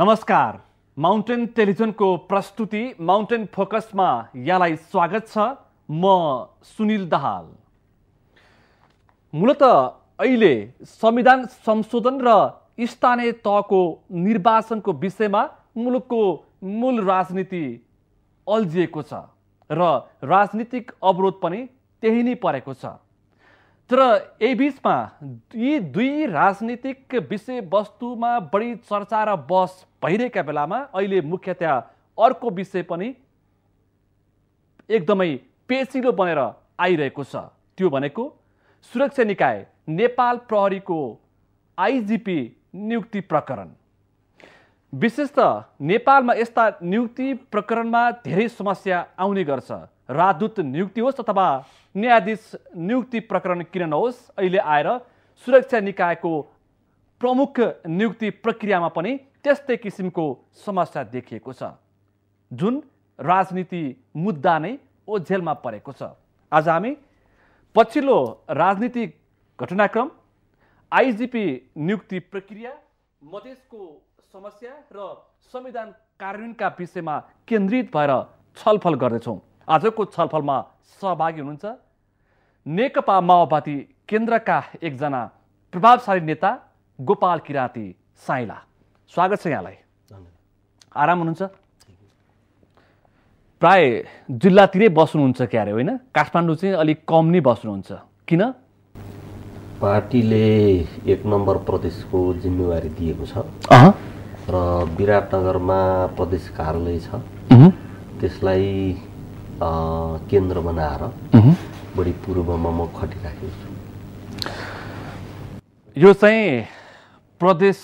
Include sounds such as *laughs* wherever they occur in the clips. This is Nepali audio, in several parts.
नमस्कार। माउन्टेन टेलिभिजनको प्रस्तुति माउन्टेन फोकसमा यहाँलाई स्वागत छ। म सुनिल दाहाल। मूलत अहिले संविधान संशोधन र स्थानीय तहको निर्वाचनको विषयमा मुलुकको मूल राजनीति अल्झिएको छ र राजनीतिक अवरोध पनि त्यही नै परेको छ। तर यही बिचमा यी दुई राजनीतिक विषयवस्तुमा बढी चर्चा र बहस भइरहेका बेलामा अहिले मुख्यतया अर्को विषय पनि एकदमै पेचिलो बनेर आइरहेको छ। त्यो भनेको सुरक्षा निकाय नेपाल प्रहरीको आइजिपी नियुक्ति प्रकरण। विशेष त नेपालमा यस्ता नियुक्ति प्रकरणमा धेरै समस्या आउने गर्छ। राजदूत नियुक्ति होस् अथवा न्यायाधीश नियुक्ति प्रकरण किन नहोस् अहिले आएर सुरक्षा निकायको प्रमुख नियुक्ति प्रक्रियामा पनि त्यस्तै किसिमको समस्या देखिएको छ। जुन राजनीति मुद्दा नै ओझेलमा परेको छ। आज हामी पछिल्लो राजनीतिक घटनाक्रम आइजिपी नियुक्ति प्रक्रिया मधेसको समस्या र संविधान कार्यान्वयनका विषयमा केन्द्रित भएर छलफल गर्दैछौँ आजको छलफलमा सहभागी हुनुहुन्छ। नेकपा माओवादी केन्द्रका एकजना प्रभावशाली नेता गोपाल किराँती साइला। स्वागत छ यहाँलाई। आराम हुनुहुन्छ? प्राय जिल्लातिरै बस्नुहुन्छ क्यारे होइन? काठमाडौँ चाहिँ अलिक कम नै बस्नुहुन्छ। किन? पार्टीले एक नम्बर प्रदेशको जिम्मेवारी दिएको छ। र विराटनगरमा प्रदेश कार्यालय छ। त्यसलाई केन्द्र बनाएर बढी पूर्वमा म खटिराखेको छु यो चाहिँ प्रदेश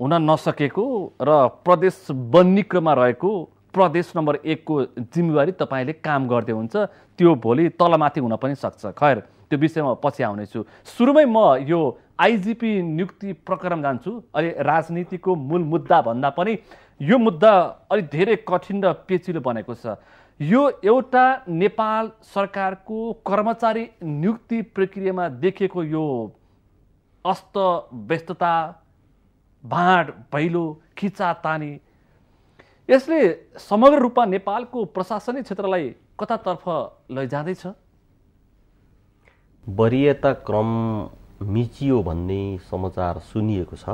हुन नसकेको र प्रदेश बन्ने क्रममा रहेको प्रदेश नम्बर एकको जिम्मेवारी तपाईँले काम गर्दै हुन्छ त्यो भोलि तलमाथि हुन पनि सक्छ खैर त्यो विषयमा पछि आउनेछु सुरुमै म यो आइजिपी नियुक्ति प्रकरण जान्छु अहिले राजनीतिको मूल मुद्दा भन्दा पनि यो मुद्दा अलिक धेरै कठिन र पेचिलो बनेको छ यो एउटा नेपाल सरकारको कर्मचारी नियुक्ति प्रक्रियामा देखिएको यो अस्त व्यस्तता भाँड भैलो खिचातानी यसले समग्र रूपमा नेपालको प्रशासनिक क्षेत्रलाई कतातर्फ लैजाँदैछ? वरियता क्रम मिचियो भन्ने समाचार सुनिएको छ।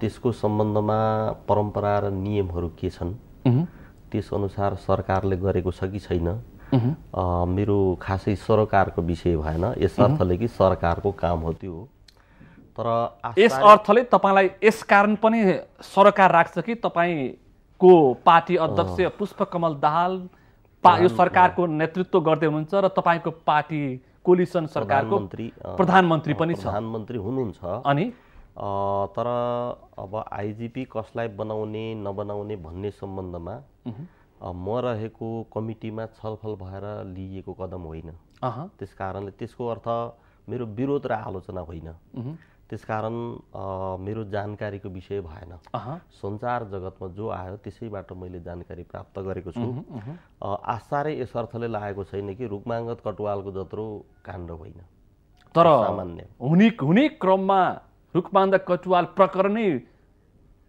त्यसको सम्बन्धमा परम्परा र नियमहरू के छन्? त्यसअनुसार सरकारले गरेको छ कि छैन? मेरो खासै सरकारको विषय भएन। यस अर्थले कि सरकारको काम हो त्यो तर यस अर्थले तपाईँलाई यस कारण पनि सरकार राख्छ कि तपाईँको पार्टी अध्यक्ष पुष्पकमल दाहाल पा यो सरकारको नेतृत्व गर्दै हुनुहुन्छ र तपाईँको पार्टी कोलिसन सरकारको प्रधानमन्त्री पनि छ। प्रधानमन्त्री हुनुहुन्छ। अनि तर अब आइजिपी कसलाई बनाउने नबनाउने भन्ने सम्बन्धमा म रहेको कमिटीमा छलफल भएर लिइएको कदम होइन। त्यस कारणले त्यसको अर्थ मेरो विरोध र आलोचना होइन। त्यसकारण मेरो जानकारीको विषय भएन। सञ्चार जगतमा जो आयो त्यसैबाट मैले जानकारी प्राप्त गरेको छु। आशारै यस अर्थले लागेको छैन कि रुखमाङ्गत कटुवालको जत्रो काण्ड होइन। तर सामान्य हुने हुने क्रममा रुखमान्द कटुवाल प्रकरणै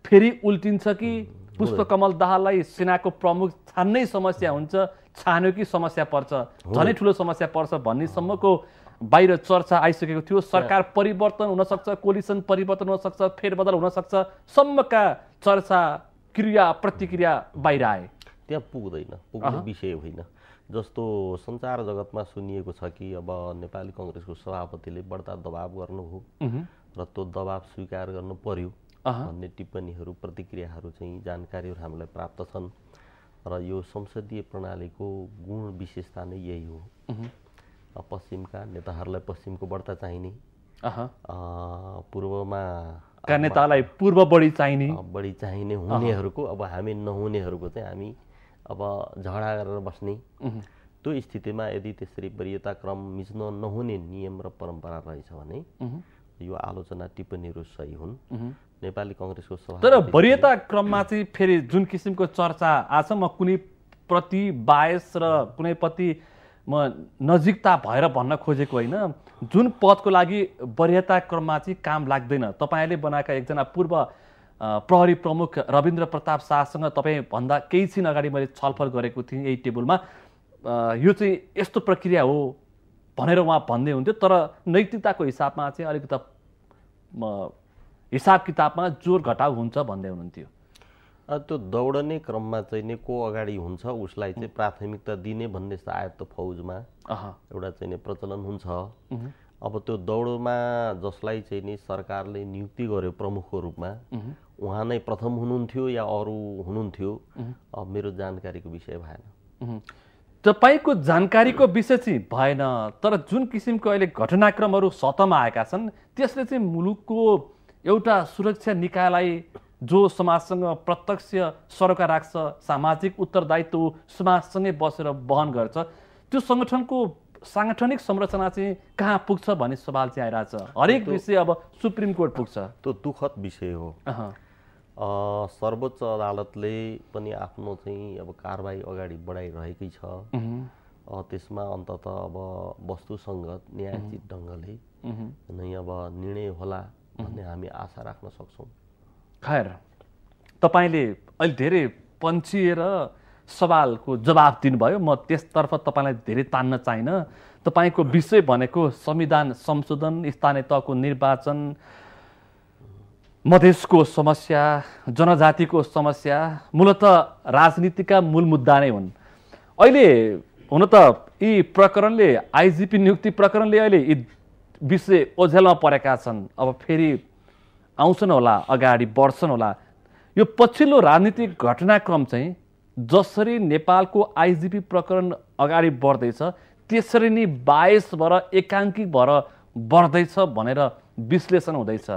फेरि उल्टिन्छ कि पुष्पकमल दाहाललाई सेनाको प्रमुख छान्नै समस्या हुन्छ छान्यो कि समस्या पर्छ? झनै ठुलो समस्या पर्छ भन्नेसम्मको बाहिर चर्चा आइसकेको थियो। सरकार परिवर्तन हुनसक्छ कोलिसन परिवर्तन हुनसक्छ फेरबदल हुनसक्छ सम्मका चर्चा क्रिया प्रतिक्रिया बाहिर आए। त्यहाँ पुग्दैन पुग्ने विषय होइन। जस्तो सञ्चार जगतमा सुनिएको छ कि अब नेपाली कङ्ग्रेसको सभापतिले बढ्ता दबाब गर्नु हो। र त्यो दबाब स्वीकार गर्नु पर्यो भन्ने टिप्पणीहरू प्रतिक्रियाहरू चाहिँ जानकारीहरू हामीलाई प्राप्त छन् र यो संसदीय प्रणालीको गुण विशेषता नै यही हो। पश्चिमका नेताहरूलाई पश्चिमको बढ्ता चाहिने। पूर्वमा नेतालाई पूर्व बढी चाहिने। बढी चाहिने हुनेहरूको अब हामी नहुनेहरूको चाहिँ हामी अब झगडा गरेर बस्ने। त्यो स्थितिमा यदि त्यसरी वरियता क्रम मिच्न नहुने नियम र परम्परा रहेछ भने यो आलोचना टिप्पणीहरू सही हुन्। नेपाली कङ्ग्रेसको सभा तर वरियता क्रममा चाहिँ फेरि जुन किसिमको चर्चा आज म कुनै प्रति बायस र कुनै प्रति म नजिकता भएर भन्न खोजेको होइन। जुन पदको लागि वरियता क्रममा चाहिँ काम लाग्दैन। तपाईँले बनाएका एकजना पूर्व प्रहरी प्रमुख रविन्द्र प्रताप शाहसँग तपाईँ भन्दा केही छिन अगाडि मैले छलफल गरेको थिएँ यही टेबलमा। यो चाहिँ यस्तो प्रक्रिया हो भनेर उहाँ भन्दै हुन्थ्यो। तर नैतिकताको हिसाबमा चाहिँ अलिकति हिसाब किताबमा जोर घटाउ हुन्छ भन्दै हुनुहुन्थ्यो। त्यो दौडने क्रममा चाहिँ नि को अगाडि हुन्छ उसलाई चाहिँ प्राथमिकता दिने भन्ने सायद त फौजमा एउटा चाहिँ नि प्रचलन हुन्छ। अब त्यो दौडमा जसलाई चाहिँ नि सरकारले नियुक्ति गर्यो प्रमुखको रूपमा उहाँ। नै प्रथम हुनुहुन्थ्यो या अरू हुनुहुन्थ्यो? अब मेरो जानकारीको विषय भएन। तपाईँको जानकारीको विषय चाहिँ भएन तर जुन किसिमको अहिले घटनाक्रमहरू सतहमा आएका छन् त्यसले चाहिँ मुलुकको एउटा सुरक्षा निकायलाई जो समाजसँग प्रत्यक्ष सरोकार राख्छ सामाजिक उत्तरदायित्व समाजसँगै बसेर वहन गर्छ त्यो सङ्गठनको साङ्गठनिक संरचना चाहिँ कहाँ पुग्छ भन्ने सवाल चाहिँ आइरहेछ। हरेक विषय अब सुप्रिम कोर्ट पुग्छ। त्यो दुःखद विषय हो। सर्वोच्च अदालतले पनि आफ्नो चाहिँ अब कारवाही अगाडि बढाइरहेकै छ। त्यसमा अन्तत अब वस्तुसङ्गत न्यायचित ढङ्गले नै अब निर्णय होला भन्ने हामी आशा राख्न सक्छौँ। खैर तपाईँले अहिले धेरै पन्छिएर सवालको जवाब दिनुभयो। म त्यसतर्फ तपाईँलाई धेरै तान्न चाहिनँ तपाईँको विषय भनेको संविधान संशोधन स्थानीय तहको निर्वाचन मधेसको समस्या जनजातिको समस्या मूलत राजनीतिका मूल मुद्दा नै हुन्। अहिले हुन त यी प्रकरणले आइजिपी नियुक्ति प्रकरणले अहिले यी विषय ओझेलमा परेका छन्। अब फेरि आउँछन् होला अगाडि बढ्छन् होला। यो पछिल्लो राजनीतिक घटनाक्रम चाहिँ जसरी नेपालको आइजिपी प्रकरण अगाडि बढ्दैछ त्यसरी नै बायस भएर एकाङ्किक भएर बढ्दैछ भनेर विश्लेषण हुँदैछ।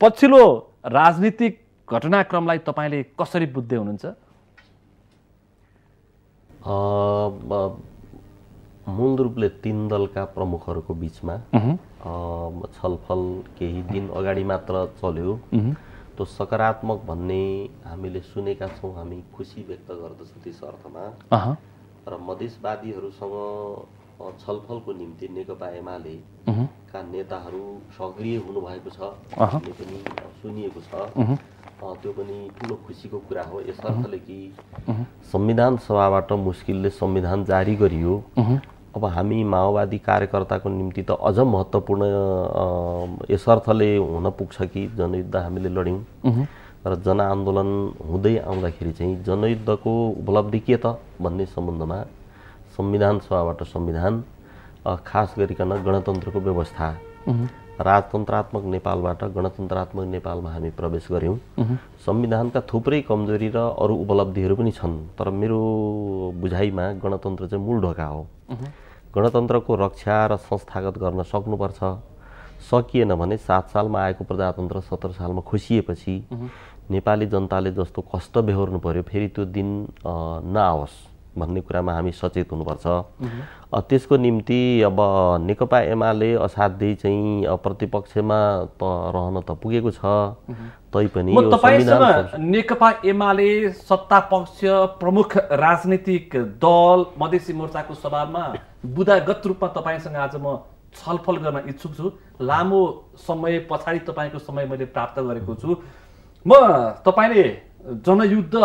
पछिल्लो राजनीतिक घटनाक्रमलाई तपाईँले कसरी बुझ्दै हुनुहुन्छ? मूल रूपले तिन दलका प्रमुखहरूको बिचमा छलफल केही दिन अगाडि मात्र चल्यो। त्यो सकारात्मक भन्ने हामीले सुनेका छौँ हामी खुसी व्यक्त गर्दछौँ त्यस अर्थमा र मधेसवादीहरूसँग छलफलको निम्ति नेकपा एमाले का नेताहरू सक्रिय हुनुभएको छ भन्ने पनि सुनिएको छ। त्यो पनि ठुलो खुसीको कुरा हो। यस अर्थले कि संविधान सभाबाट मुस्किलले संविधान जारी गरियो। अब हामी माओवादी कार्यकर्ताको निम्ति त अझ महत्त्वपूर्ण यसर्थले हुन पुग्छ कि जनयुद्ध हामीले लड्यौँ। र जनआन्दोलन हुँदै आउँदाखेरि चाहिँ जनयुद्धको उपलब्धि के त भन्ने सम्बन्धमा संविधान सभाबाट संविधान खास गरिकन गणतन्त्रको व्यवस्था। राजतन्त्रात्मक नेपालबाट गणतन्त्रात्मक नेपालमा हामी प्रवेश गऱ्यौँ। संविधानका थुप्रै कमजोरी र अरू उपलब्धिहरू पनि छन् तर मेरो बुझाइमा गणतन्त्र चाहिँ मूल ढोका हो। गणतन्त्रको रक्षा र संस्थागत गर्न सक्नुपर्छ। सकिएन भने सात सालमा आएको प्रजातन्त्र सत्र सालमा खुसिएपछि नेपाली जनताले जस्तो कष्ट बेहोर्नु पर्यो फेरि त्यो दिन नआओस्। भन्ने कुरामा हामी सचेत हुनुपर्छ। त्यसको निम्ति अब नेकपा एमाले असाध्यै चाहिँ प्रतिपक्षमा त रहन त पुगेको छ। तैपनि नेकपा एमाले सत्ता पक्ष प्रमुख राजनीतिक दल मधेसी मोर्चाको सवालमा बुदागत रूपमा तपाईँसँग आज म छलफल गर्न इच्छुक छु। लामो समय पछाडि तपाईँको समय मैले प्राप्त गरेको छु। म तपाईँले जनयुद्ध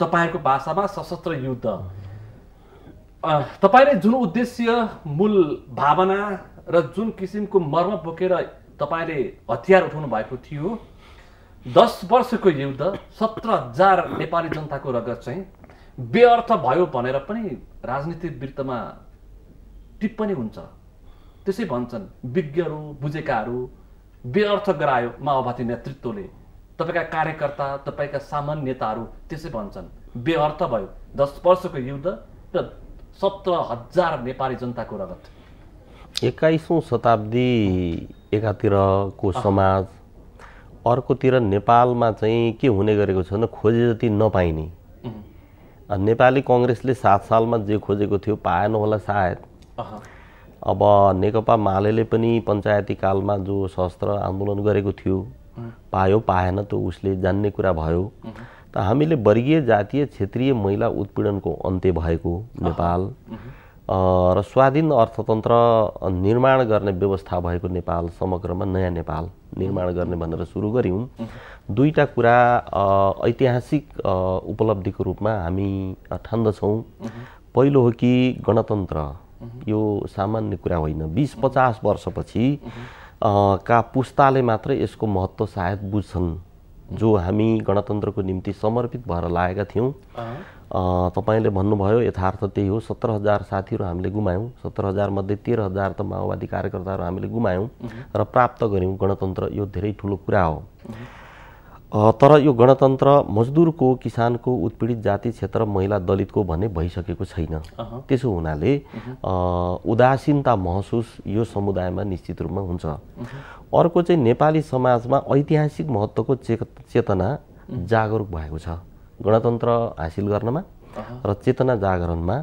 तपाईँहरूको भाषामा सशस्त्र युद्ध। तपाईँले जुन उद्देश्य मूल भावना र जुन किसिमको मर्म बोकेर तपाईँले हतियार उठाउनु भएको थियो दस वर्षको युद्ध सत्र हजार नेपाली जनताको रगत चाहिँ बेअर्थ भयो भनेर पनि राजनीतिक वृत्तमा टिप्पणी हुन्छ। त्यसै भन्छन् विज्ञहरू बुझेकाहरू बेअर्थ गरायो माओवादी नेतृत्वले तपाईँका कार्यकर्ता तपाईँका सामान्य नेताहरू त्यसै भन्छन्। बेअर्थ भयो। दस वर्षको युद्ध र सत्र हजार नेपाली जनताको रगत। एक्काइसौँ शताब्दी एकातिरको समाज अर्कोतिर नेपालमा चाहिँ के हुने गरेको छ भने खोजे जति नपाइने। नेपाली कङ्ग्रेसले सात सालमा जे खोजेको थियो पाएन होला सायद। अब नेकपा माले पनि पञ्चायती कालमा जो सशस्त्र आन्दोलन गरेको थियो पायो पाएन त उसले जान्ने कुरा भयो। त हामीले वर्गीय जातीय क्षेत्रीय महिला उत्पीडनको अन्त्य भएको नेपाल। र स्वाधीन अर्थतन्त्र निर्माण गर्ने व्यवस्था भएको नेपाल समग्रमा नयाँ नेपाल निर्माण गर्ने भनेर सुरु गऱ्यौँ। दुईवटा कुरा ऐतिहासिक उपलब्धिको रूपमा हामी ठान्दछौँ पहिलो हो कि गणतन्त्र। यो सामान्य कुरा होइन। बिस पचास वर्षपछि का पुस्ताले मात्रै यसको महत्त्व सायद बुझ्छन्। जो हामी गणतन्त्रको निम्ति समर्पित भएर लागेका थियौँ। तपाईँले भन्नुभयो यथार्थ त्यही हो सत्र हजार साथीहरू हामीले गुमायौँ सत्र हजारमध्ये तेह्र हजार त माओवादी कार्यकर्ताहरू हामीले गुमायौँ र प्राप्त गऱ्यौँ गणतन्त्र यो धेरै ठुलो कुरा हो। तर यो गणतन्त्र मजदुरको किसानको उत्पीडित जाति क्षेत्र महिला दलितको भन्ने भइसकेको छैन। त्यसो हुनाले उदासीनता महसुस यो समुदायमा निश्चित रूपमा हुन्छ। अर्को चाहिँ नेपाली समाजमा ऐतिहासिक महत्त्वको चेतना जागरुक भएको छ। गणतन्त्र हासिल गर्नमा र चेतना जागरणमा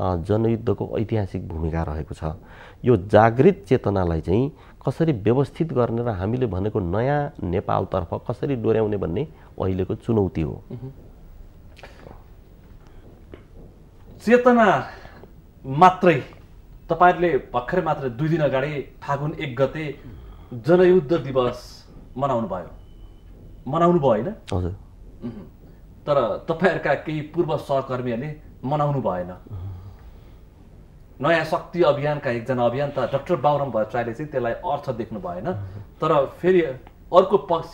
जनयुद्धको ऐतिहासिक भूमिका रहेको छ। यो जागृत चेतनालाई चाहिँ कसरी व्यवस्थित गर्ने र हामीले भनेको नयाँ नेपालतर्फ कसरी डोर्याउने भन्ने अहिलेको चुनौती हो। चेतना मात्रै तपाईँहरूले भर्खरै मात्र दुई दिन अगाडि फागुन एक गते जनयुद्ध दिवस मनाउनु भयो। मनाउनु भयो होइन? हजुर। तर तपाईँहरूका केही पूर्व सहकर्मीहरूले मनाउनु भएन। नयाँ शक्ति अभियानका एकजना अभियन्ता डाक्टर बाबुराम भट्टराईले चाहिँ त्यसलाई अर्थ देख्नु भएन। तर फेरि अर्को पक्ष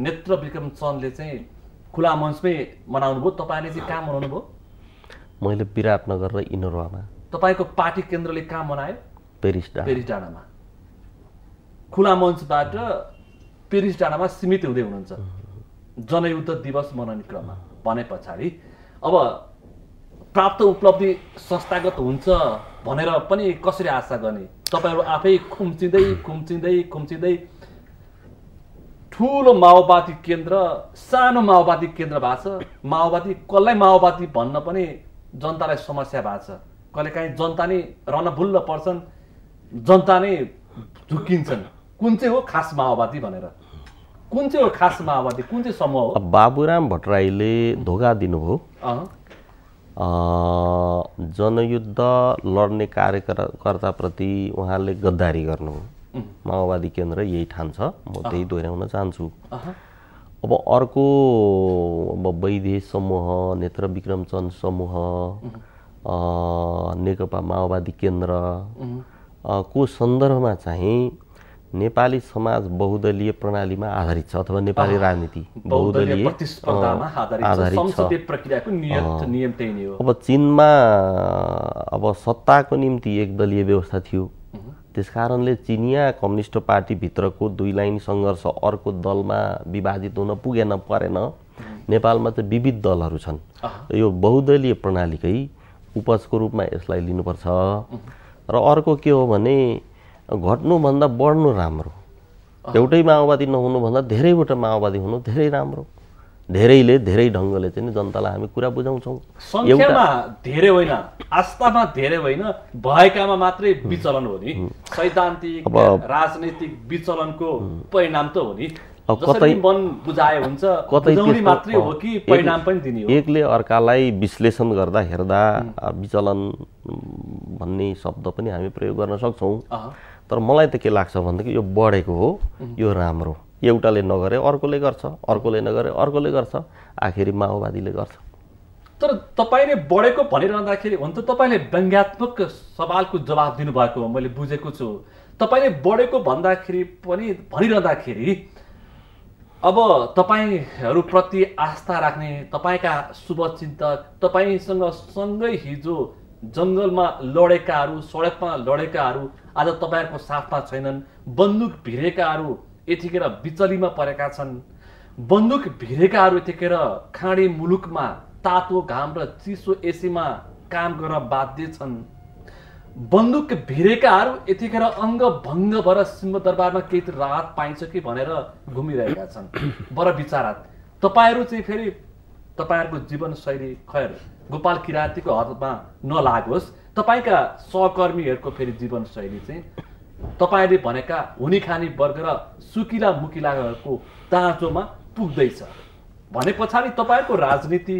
नेत्र विक्रम चन्दले चाहिँ खुला मञ्चमै मनाउनु भयो। तपाईँले चाहिँ कहाँ मनाउनु भयो? मैले विराटनगर र इनोरवामा। तपाईँको पार्टी केन्द्रले कहाँ मनायो? पेरिस पेरिस डाँडामा। खुला मञ्चबाट पेरिस डाँडामा सीमित हुँदै हुनुहुन्छ। जनयुद्ध दिवस मनाउने क्रममा भने पछाडि। अब प्राप्त उपलब्धि संस्थागत हुन्छ भनेर पनि कसरी आशा गर्ने? तपाईँहरू आफै खुम्चिँदै खुम्चिँदै खुम्चिँदै ठुलो माओवादी केन्द्र सानो माओवादी केन्द्र भएको छ। माओवादी कसलाई माओवादी भन्न पनि जनतालाई समस्या भएको छ। कहिलेकाहीँ जनता नै रनभुल्ल पर्छन् जनता नै झुक्किन्छन् कुन चाहिँ हो खास माओवादी भनेर? कुन चाहिँ हो खास माओवादी? कुन चाहिँ समूह हो? बाबुराम भट्टराईले धोका दिनुभयो। जनयुद्ध लड्ने कार्यकर्ताप्रति उहाँले गद्दारी गर्नु माओवादी केन्द्र यही ठान्छ म त्यही दोहोऱ्याउन चाहन्छु। अब अर्को अब वैदेश समूह नेत्र विक्रमचन्द समूह नेकपा माओवादी केन्द्र को सन्दर्भमा चाहिँ नेपाली समाज बहुदलीय प्रणालीमा आधारित छ अथवा नेपाली राजनीति बहुदलीय आधारित छ। अब चिनमा अब सत्ताको निम्ति एकदलीय व्यवस्था थियो। त्यस कारणले चिनिया कम्युनिस्ट पार्टीभित्रको दुई लाइन सङ्घर्ष अर्को दलमा विभाजित हुन पुगेन परेन। नेपालमा चाहिँ विविध दलहरू छन्। यो बहुदलीय प्रणालीकै उपजको रूपमा यसलाई लिनुपर्छ। र अर्को के हो भने घट्नुभन्दा बढ्नु राम्रो। एउटै माओवादी नहुनुभन्दा धेरैवटा माओवादी हुनु धेरै राम्रो। धेरैले धेरै ढङ्गले चाहिँ जनतालाई हामी कुरा बुझाउँछौँ। सङ्ख्यामा धेरै होइन आस्थामा धेरै होइन भएकामा मात्रै विचलन हो नि। सैद्धान्तिक राजनैतिक विचलनको परिणाम त हो नि। कतै मन बुझाए हुन्छ कतै मात्रै हो कि परिणाम पनि दिने हो। एकले अर्कालाई विश्लेषण गर्दा हेर्दा विचलन भन्ने शब्द पनि हामी प्रयोग गर्न सक्छौँ। तर मलाई त के लाग्छ भनेदेखि यो बढेको हो यो राम्रो एउटाले नगरे अर्कोले गर्छ अर्कोले नगरे अर्कोले गर्छ आखिरी माओवादीले गर्छ। तर तपाईँले बढेको भनिरहँदाखेरि हुन त तपाईँले व्यङ्ग्यात्मक सवालको जवाब दिनुभएको हो मैले बुझेको छु। तपाईँले बढेको भन्दाखेरि पनि भनिरहँदाखेरि अब तपाईँहरूप्रति आस्था राख्ने तपाईँका शुभचिन्तक तपाईँसँग सँगै हिजो जङ्गलमा लडेकाहरू सडकमा लडेकाहरू आज तपाईँहरूको साथमा छैनन्। बन्दुक भिरेकाहरू यतिखेर बिचलीमा परेका छन्। बन्दुक भिरेकाहरू यतिखेर खाँडी मुलुकमा तातो घाम र चिसो एसीमा काम गर्न बाध्य छन्। बन्दुक भिरेकाहरू यतिखेर अङ्ग भङ्ग भएर सिंहदरबारमा केही राहत पाइन्छ कि भनेर घुमिरहेका छन्। बर विचारा तपाईँहरू चाहिँ फेरि तपाईँहरूको जीवनशैली खैर गोपाल किराँतीको हदमा नलागोस्। तपाईँका सहकर्मीहरूको फेरि जीवनशैली चाहिँ तपाईँले भनेका हुने खाने वर्ग र सुकिला मुकिलाहरूको दाँचोमा पुग्दैछ। भने पछाडि तपाईँहरूको राजनीति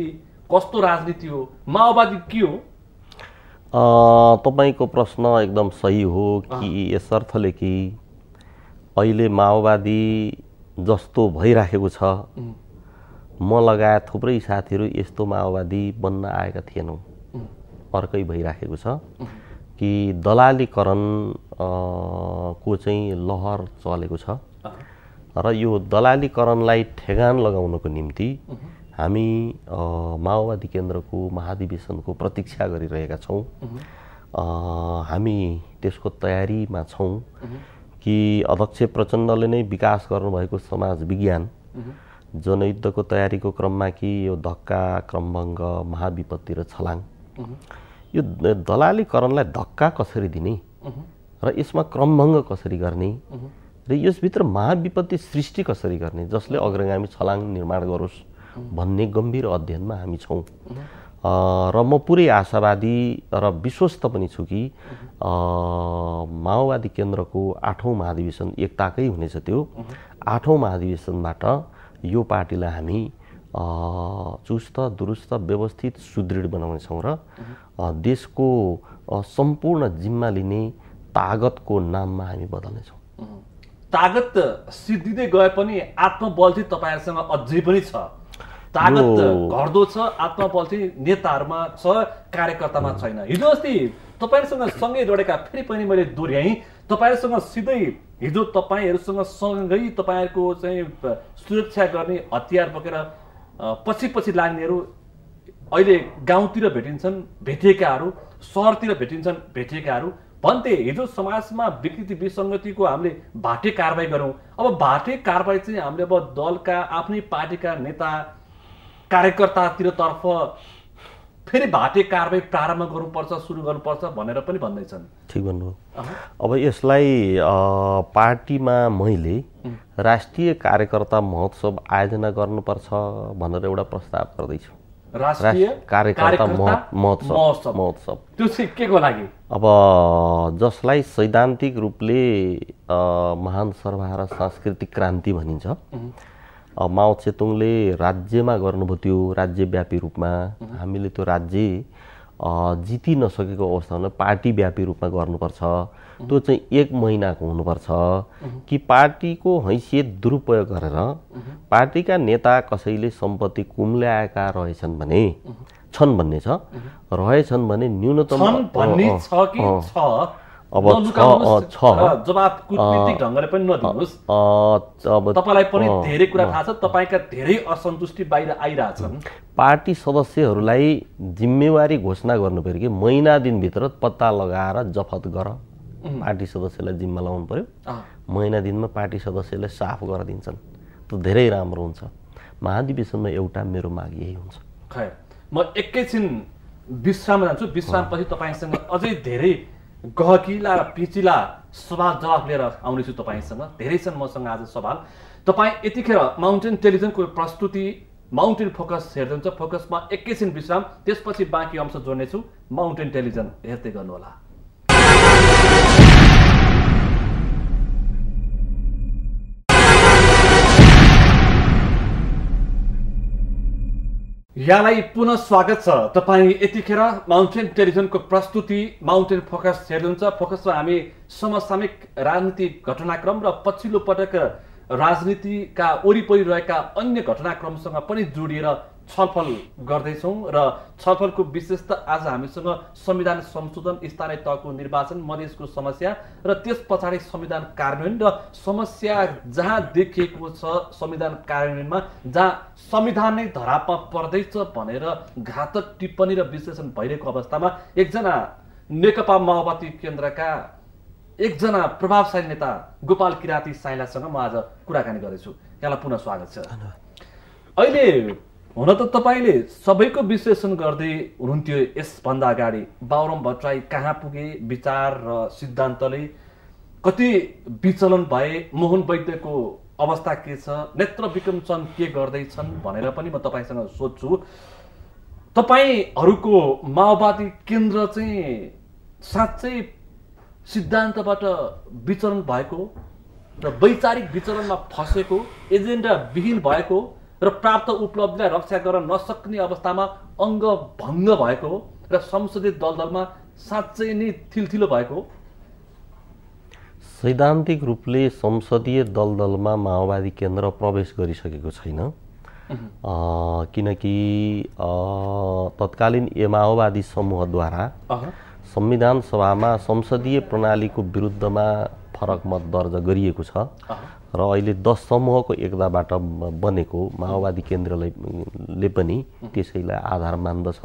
कस्तो राजनीति हो? माओवादी के हो? तपाईँको प्रश्न एकदम सही हो कि यस अर्थले कि अहिले माओवादी जस्तो भइराखेको छ। म लगायत थुप्रै साथीहरू यस्तो माओवादी बन्न आएका थिएनौँ। अर्कै भइराखेको छ कि दलालीकरण को चाहिँ लहर चलेको छ। र यो दलालीकरणलाई ठेगान लगाउनको निम्ति हामी माओवादी केन्द्रको महाधिवेशनको प्रतीक्षा गरिरहेका छौँ। हामी त्यसको तयारीमा छौँ कि अध्यक्ष प्रचण्डले नै विकास गर्नुभएको समाज विज्ञान जनयुद्धको तयारीको क्रममा कि यो धक्का क्रमभङ्ग महाविपत्ति र छलाङ यो दलालीकरणलाई धक्का कसरी दिने? र यसमा क्रमभङ्ग कसरी गर्ने? र यसभित्र महाविपत्ति सृष्टि कसरी गर्ने? जसले अग्रगामी छलाङ निर्माण गरोस् भन्ने गम्भीर अध्ययनमा हामी छौँ। र म पुरै आशावादी र विश्वस्त पनि छु कि माओवादी केन्द्रको आठौँ महाधिवेशन एकताकै हुनेछ त्यो। आठौँ महाधिवेशनबाट यो पार्टीलाई हामी चुस्त दुरुस्त व्यवस्थित सुदृढ बनाउनेछौँ र देशको सम्पूर्ण जिम्मा लिने तागतको नाममा हामी बदल्नेछौँ। तागत सिद्धिँदै गए पनि आत्मबल चाहिँ तपाईँहरूसँग अझै पनि छ। तागत घट्दो छ आत्मबल चाहिँ नेताहरूमा छ कार्यकर्तामा छैन। हिजो अस्ति तपाईँहरूसँग सँगै जोडेका फेरि पनि मैले दोहोऱ्याएँ। तपाईँहरूसँग सिधै हिजो तपाईँहरूसँग सँगै तपाईँहरूको चाहिँ सुरक्षा गर्ने हतियार बोकेर पछि पछि लाग्नेहरू अहिले गाउँतिर भेटिन्छन् भेटिएकाहरू सहरतिर भेटिन्छन् भेटिएकाहरू भन्थे हिजो समाजमा विकृति विसङ्गतिको हामीले भाटे कारवाही गरौँ। अब भाटे कारवाही चाहिँ हामीले अब दलका आफ्नै पार्टीका नेता कार्यकर्तातिर तर्फ फेरि भाटे कारवाही प्रारम्भ गर्नुपर्छ सुरु गर्नुपर्छ भनेर पनि भन्दैछन्। ठिक भन्नुभयो। अब यसलाई पार्टीमा मैले राष्ट्रिय कार्यकर्ता महोत्सव आयोजना गर्नुपर्छ भनेर एउटा प्रस्ताव गर्दैछु। राष्ट्रिय कार्यकर्ता महोत्सव। महोत्सव। त्यो चाहिँ के को लागि? अब जसलाई सैद्धान्तिक रूपले महान सर्वाह र सांस्कृतिक क्रान्ति भनिन्छ माओ चेतुङले राज्यमा गर्नुभयो त्यो राज्यव्यापी रूपमा। हामीले त्यो राज्य जिति नसकेको अवस्थामा पार्टीव्यापी रूपमा गर्नुपर्छ। त्यो चाहिँ एक महिनाको हुनुपर्छ। कि पार्टीको हैसियत दुरुपयोग गरेर पार्टीका नेता कसैले सम्पत्ति कुम्ल्याएका रहेछन् भने छन् भन्ने छ। रहेछन् भने न्यूनतम अब पनि नदिनुहोस्। अब तपाईँलाई पनि धेरै कुरा थाहा छ तपाईँका धेरै असन्तुष्टि बाहिर आइरहेछन्। पार्टी सदस्यहरूलाई जिम्मेवारी घोषणा गर्नु पऱ्यो कि महिना दिनभित्र पत्ता लगाएर जफत गर। पार्टी सदस्यलाई जिम्मा लगाउनु पर्यो महिना दिनमा पार्टी सदस्यले साफ गरिदिन्छन्। त्यो धेरै राम्रो हुन्छ। महाधिवेशनमा एउटा मेरो माग यही हुन्छ। खै म एकैछिन विश्राममा जान्छु। विश्रामपछि तपाईँसँग अझै धेरै गहकिला र पिचिला सवाल जवाब लिएर आउनेछु तपाईँसँग। धेरै छन् मसँग आज सवाल। तपाईँ यतिखेर माउन्टेन टेलिभिजनको प्रस्तुति माउन्टेन फोकस हेर्नुहुन्छ। फोकसमा एकैछिन विश्राम त्यसपछि बाँकी अंश जोड्नेछु। माउन्टेन टेलिभिजन हेर्दै गर्नुहोला। यहाँलाई पुनः स्वागत छ। तपाईँ यतिखेर माउन्टेन टेलिभिजनको प्रस्तुति माउन्टेन फोकस हेर्नुहुन्छ। फोकसमा हामी समसामयिक राजनीतिक घटनाक्रम र पछिल्लो पटक राजनीतिका वरिपरि रहेका अन्य घटनाक्रमसँग पनि जोडिएर छलफल गर्दैछौँ र छलफलको विशेषता आज हामीसँग संविधान संशोधन स्थानीय तहको निर्वाचन मधेसको समस्या र त्यस पछाडि संविधान कार्यान्वयन र समस्या जहाँ देखिएको छ संविधान कार्यान्वयनमा जहाँ संविधान नै धरापमा पर्दैछ भनेर घातक टिप्पणी र विश्लेषण भइरहेको अवस्थामा एकजना नेकपा माओवादी केन्द्रका एकजना प्रभावशाली नेता गोपाल किराती साइलासँग म आज कुराकानी गर्दैछु। यहाँलाई पुनः स्वागत छ। अहिले हुन त तपाईँले सबैको विश्लेषण गर्दै हुनुहुन्थ्यो यसभन्दा अगाडि। बाबुराम भट्टराई कहाँ पुगे? विचार र सिद्धान्तले कति विचलन भए? मोहन वैद्यको अवस्था के छ? नेत्र विक्रम चन्द के गर्दैछन् भनेर पनि म तपाईँसँग सोध्छु। तपाईँहरूको माओवादी केन्द्र चाहिँ साँच्चै सिद्धान्तबाट विचलन भएको र वैचारिक विचलनमा फसेको एजेन्डा विहीन भएको र प्राप्त उपलब्धिलाई रक्षा गर्न नसक्ने अवस्थामा अङ्ग भङ्ग भएको र संसदीय दलदलमा साँच्चै नै थिलथिलो भएको सैद्धान्तिक रूपले संसदीय दलदलमा माओवादी केन्द्र प्रवेश गरिसकेको छैन। किनकि तत्कालीन ए माओवादी समूहद्वारा संविधान सभामा संसदीय प्रणालीको विरुद्धमा फरक मत दर्ज गरिएको छ। र अहिले दस समूहको एकताबाट बनेको माओवादी केन्द्रले पनि त्यसैलाई आधार मान्दछ।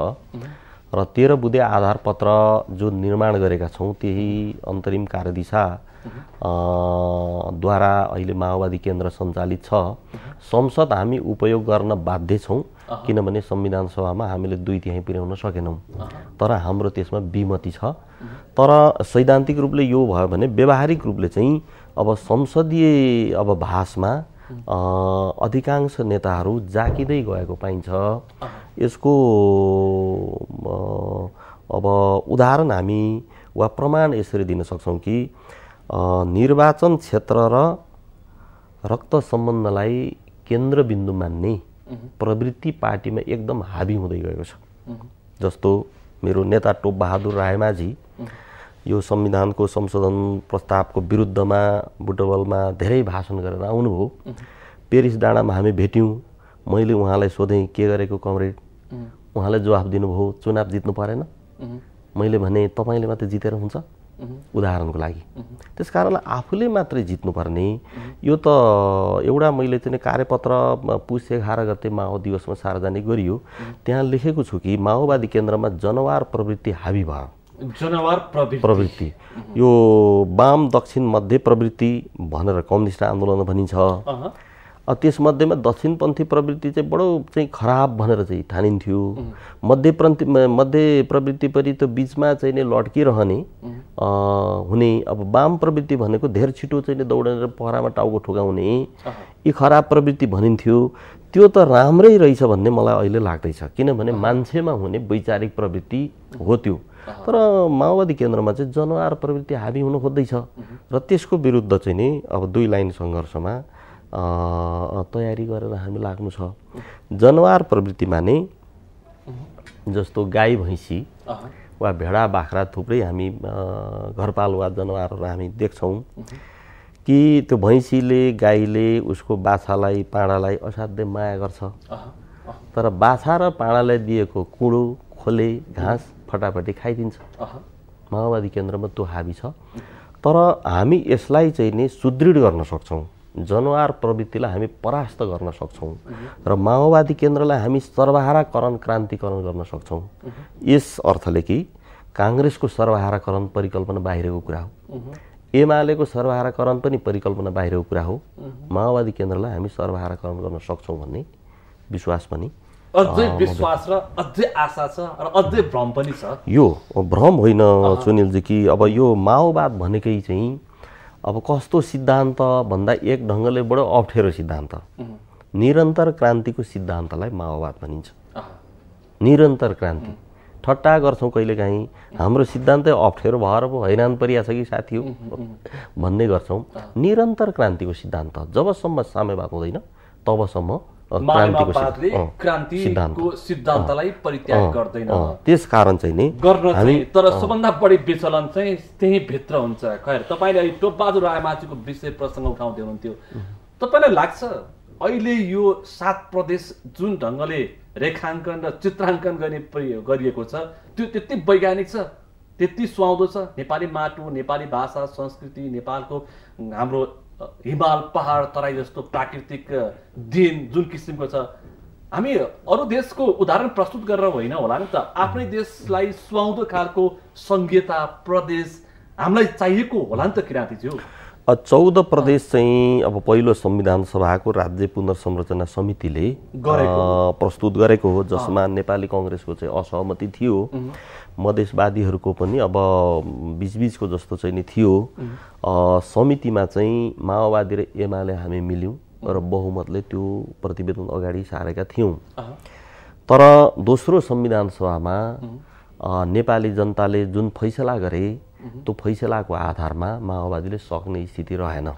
र तेह्र बुधे आधार पत्र जो निर्माण गरेका छौँ त्यही अन्तरिम कार्यदिशा द्वारा अहिले माओवादी केन्द्र सञ्चालित छ। संसद हामी उपयोग गर्न बाध्य छौँ किनभने संविधान सभामा हामीले दुई तिहाई पुर्याउन सकेनौँ। तर हाम्रो त्यसमा विमति छ। तर सैद्धान्तिक रूपले यो भयो भने व्यावहारिक रूपले चाहिँ अब संसदीय अब भाषमा अधिकांश नेताहरू जाकिँदै गएको पाइन्छ। यसको अब उदाहरण हामी वा प्रमाण यसरी दिन सक्छौँ कि निर्वाचन क्षेत्र र रक्त सम्बन्धलाई केन्द्रबिन्दु मान्ने प्रवृत्ति पार्टीमा एकदम हाबी हुँदै गएको छ। जस्तो मेरो नेता टोप बहादुर रायमाझी यो संविधानको संशोधन प्रस्तावको विरुद्धमा बुटवलमा धेरै भाषण गरेर आउनुभयो। पेरिस डाँडामा हामी भेट्यौँ। मैले उहाँलाई सोधेँ के गरेको कमरेड? उहाँले जवाफ दिनुभयो चुनाव जित्नु परेन। मैले भने तपाईँले मात्रै जितेर हुन्छ उदाहरणको लागि। त्यस कारणले आफूले मात्रै जित्नुपर्ने। यो त एउटा मैले चाहिँ कार्यपत्र पुस एघार गते माओ दिवसमा सार्वजनिक गरियो। त्यहाँ लेखेको छु कि माओवादी केन्द्रमा जनवार प्रवृत्ति हाबी भयो। प्रवृत्ति। यो वाम दक्षिण मध्य प्रवृत्ति भनेर कम्युनिस्ट आन्दोलन भनिन्छ। त्यसमध्येमा दक्षिणपन्थी प्रवृत्ति चाहिँ बडो चाहिँ खराब भनेर चाहिँ ठानिन्थ्यो। मध्यप्रन्थी मध्य प्रवृत्ति पनि त्यो बिचमा चाहिँ नै लड्किरहने हुने अब वाम प्रवृत्ति भनेको धेर छिटो चाहिँ दौडेर पहरामा टाउको ठोकाउने यी खराब प्रवृत्ति भनिन्थ्यो। त्यो त राम्रै रहेछ भन्ने मलाई अहिले लाग्दैछ। किनभने मान्छेमा हुने वैचारिक प्रवृत्ति हो त्यो। तर माओवादी केन्द्रमा चाहिँ जनवार प्रवृत्ति हाबी हुन खोज्दैछ। र त्यसको विरुद्ध चाहिँ नि अब दुई लाइन सङ्घर्षमा तयारी गरेर हामी लाग्नु छ। जनवार प्रवृत्तिमा नै जस्तो गाई भैँसी वा भेडा बाख्रा थुप्रै हामी घरपालुवा जनावरहरू हामी देख्छौँ कि त्यो भैँसीले गाईले उसको बाछालाई पाडालाई असाध्यै माया गर्छ। तर बाछा र पाडालाई दिएको कुँडो खोले घाँस फटाफटी खाइदिन्छ। माओवादी केन्द्रमा त्यो हाबी छ। तर हामी यसलाई चाहिँ नि सुदृढ गर्न सक्छौँ। जनवार प्रवृत्तिलाई हामी परास्त गर्न सक्छौँ। र माओवादी केन्द्रलाई हामी सर्वहाराकरण क्रान्तिकरण गर्न सक्छौँ। यस अर्थले कि काङ्ग्रेसको सर्वहाराकरण परिकल्पना बाहिरको कुरा हो। एमालेको सर्वहाराकरण पनि परिकल्पना बाहिरको कुरा हो। माओवादी केन्द्रलाई हामी सर्वहाराकरण गर्न सक्छौँ भन्ने विश्वास पनि अझै विश्वास र अझै आशा छ र अझै भ्रम पनि छ। यो भ्रम होइन सुनिलजी कि अब यो माओवाद भनेकै चाहिँ अब कस्तो सिद्धान्त भन्दा एक ढङ्गले बडो अप्ठ्यारो सिद्धान्त। निरन्तर क्रान्तिको सिद्धान्तलाई माओवाद भनिन्छ। निरन्तर क्रान्ति। ठट्टा गर्छौँ कहिलेकाहीँ। हाम्रो सिद्धान्तै अप्ठ्यारो भएर पो हैरान परिया छ कि साथी हो? भन्ने गर्छौँ। निरन्तर क्रान्तिको सिद्धान्त जबसम्म साम्यवाद हुँदैन तबसम्म क्रान्तिको सिद्धान्तलाई परित्याग गर्दैन। त्यस कारण चाहिँ नि गर्न हामी तर सबभन्दा बढी विचलन चाहिँ त्यही भित्र हुन्छ। खैर तपाईँले अहिले टोपबहादुर रायमाझीको विषय प्रसङ्ग उठाउँदै हुनुहुन्थ्यो। तपाईँलाई लाग्छ अहिले यो सात प्रदेश जुन ढङ्गले रेखाङ्कन र चित्राङ्कन गर्ने गरिएको छ त्यो त्यति वैज्ञानिक छ त्यति सुहाउँदो छ। नेपाली माटो नेपाली भाषा संस्कृति नेपालको हाम्रो हिमाल पहाड तराई जस्तो प्राकृतिक दिन जुन किसिमको छ। हामी अरू देशको उदाहरण प्रस्तुत गरेर होइन होला नि त। आफ्नै देशलाई सुहाउँदो खालको सङ्घीयता प्रदेश हामीलाई चाहिएको होला नि त किराँतीज्यू। चौध प्रदेश चाहिँ अब पहिलो संविधान सभाको राज्य पुनर्संरचना समितिले प्रस्तुत गरेको हो जसमा नेपाली कङ्ग्रेसको चाहिँ असहमति थियो। मधेसवादीहरूको पनि अब बिचबिचको जस्तो चाहिँ नि थियो। समितिमा चाहिँ माओवादी र एमाले हामी मिल्यौँ र बहुमतले त्यो प्रतिवेदन अगाडि सारेका थियौँ। तर दोस्रो संविधान सभामा नेपाली जनताले जुन फैसला गरे त्यो फैसलाको आधारमा माओवादीले सक्ने स्थिति रहेन।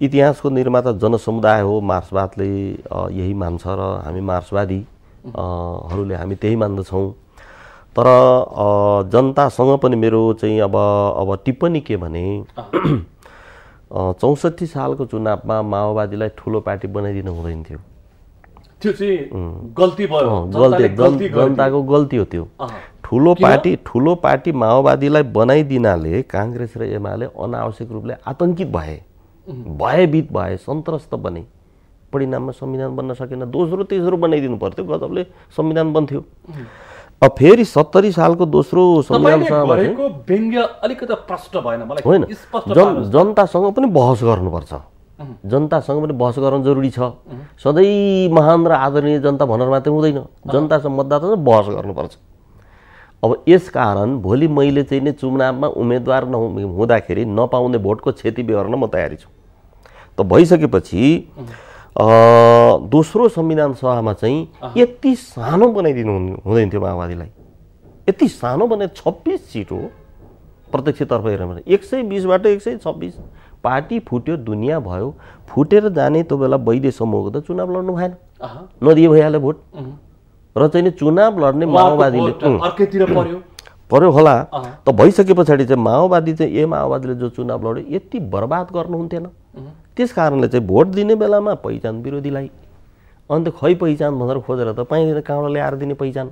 इतिहासको निर्माता जनसमुदाय हो मार्क्सवादले यही मान्छ र हामी मार्क्सवादीहरूले हामी त्यही मान्दछौँ। तर जनतासँग पनि मेरो चाहिँ अब अब टिप्पणी के भने चौसठी सालको चुनावमा माओवादीलाई ठुलो पार्टी बनाइदिनु हुँदैन थियो। त्यो चाहिँ गल्ती भयो। गल्ती जनताको गल्ती हो त्यो। ठुलो पार्टी ठुलो पार्टी माओवादीलाई बनाइदिनाले काङ्ग्रेस र एमाले अनावश्यक रूपले आतङ्कित भए। भयभीत भए सन्तस्त बने। परिणाममा संविधान बन्न सकेन। दोस्रो तेस्रो बनाइदिनु पर्थ्यो। गजबले संविधान बन्थ्यो। अब फेरि सत्तरी सालको दोस्रो होइन। जन जनतासँग पनि बहस गर्नुपर्छ। जनतासँग पनि बहस गर्न जरुरी छ। सधैँ महान र आदरणीय जनता भनेर मात्रै हुँदैन। जनतासँग मतदातासँग बहस गर्नुपर्छ। अब यस कारण भोलि मैले चाहिँ नै चुनावमा उम्मेदवार नहुँदाखेरि नपाउने भोटको क्षति बेहोर्न म तयारी छु। त भइसकेपछि दोस्रो संविधान सभामा चाहिँ यति सानो बनाइदिनु हुँदैन थियो माओवादीलाई। यति सानो बनाइ छब्बिस सिट हो। प्रत्यक्षतर्फ हेऱ्यो भने एक सय बिसबाट एक सय छब्बिस। पार्टी फुट्यो दुनियाँ भयो। फुटेर जाने त्यो बेला वैद्य समूहको त चुनाव लड्नु भएन। नदिए भइहाल्यो भोट। र चाहिँ चुनाव लड्ने माओवादीले पर्यो होला। त भइसके पछाडि चाहिँ माओवादी चाहिँ ए माओवादीले जो चुनाव लड्यो यति बर्बाद गर्नुहुन्थेन। त्यस कारणले चाहिँ भोट दिने बेलामा पहिचान विरोधीलाई अन्त खै पहिचान भनेर खोजेर त पाइँदैन कहाँबाट ल्याएर दिने पहिचान।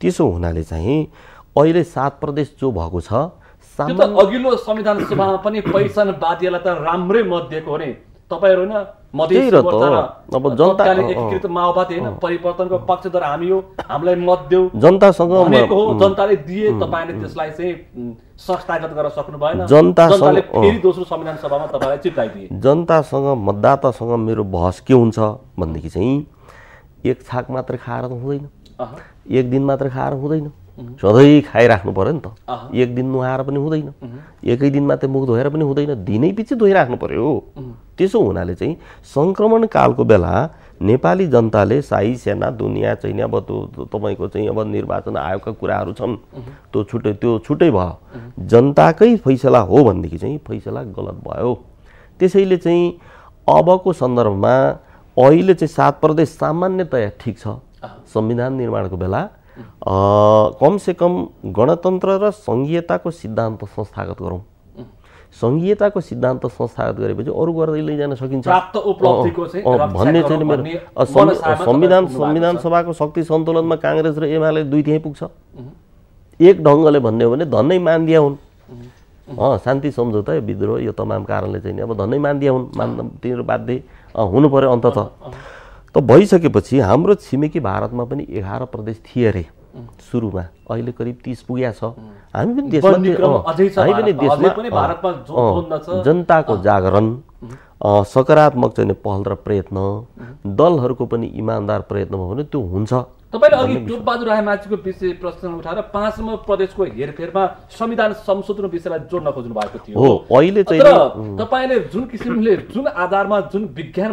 त्यसो हुनाले चाहिँ अहिले सात प्रदेश जो भएको छ अघिल्लो संविधान सभामा पनि पहिचानवादीलाई त राम्रै मत दिएको हो नि। तपाईँहरू अब जनता एकीकृत माओवादी होइन परिवर्तनको पक्षधर हामी हो हामीलाई मत देऊ। जनतासँग जनताले दिए तपाईँले त्यसलाई चाहिँ संस्थागत गर्न सक्नु भएन जनतासँग फेरि दोस्रो संविधान सभामा तपाईँलाई चिप्टाइदिए जनतासँग मतदातासँग मेरो बहस के हुन्छ भनेदेखि चाहिँ एक छाक मात्र खाएर त हुँदैन। एक दिन मात्र खाएर हुँदैन। सधैँ खाइराख्नु पऱ्यो नि त। एक दिन नुहाएर पनि हुँदैन। एकै दिन मात्रै मुख धोएर पनि हुँदैन। दिनै पछि धोइराख्नु पर्यो त्यसो हुनाले चाहिँ सङ्क्रमण कालको बेला नेपाली जनताले साई सेना दुनियाँ चाहिँ अब तपाईँको चाहिँ अब निर्वाचन आयोगका कुराहरू छन्। त्यो छुट्टै त्यो छुट्टै भयो। जनताकै फैसला हो भनेदेखि चाहिँ फैसला गलत भयो। त्यसैले चाहिँ अबको सन्दर्भमा अहिले चाहिँ सात प्रदेश सामान्यतया ठिक छ। संविधान निर्माणको बेला कमसेकम गणतन्त्र र सङ्घीयताको सिद्धान्त संस्थागत गरौँ। सङ्घीयताको सिद्धान्त संस्थागत गरेपछि अरू गर्दै लैजान सकिन्छ। भन्ने चाहिँ मेरो संविधान संविधान सभाको शक्ति सन्तुलनमा काङ्ग्रेस र एमाले दुई त्यहीँ पुग्छ। एक ढङ्गले भन्ने हो भने धनै मान्दिया हुन्। शान्ति सम्झौता विद्रोह यो तमाम कारणले चाहिँ अब धनै मान्दिया हुन्। मान तिनीहरू बाध्य हुनु पऱ्यो अन्तत। त भइसकेपछि हाम्रो छिमेकी भारतमा पनि एघार प्रदेश थिए अरे सुरुमा। अहिले करिब तिस पुग्या छ। हामी पनि देशमा हामी पनि देशमा जनताको जागरण सकारात्मक चाहिँ पहल र प्रयत्न दलहरूको पनि इमान्दार प्रयत्न भयो भने त्यो हुन्छ। तपाईँले अघि टोपबहादुर रायमाझीको विषय प्रश्न उठाएर पाँच प्रदेशको हेरफेरमा संविधान संशोधन विषयलाई जोड्न खोज्नु भएको थियो। हो अहिले चाहिँ तपाईँले जुन किसिमले जुन आधारमा जुन विज्ञान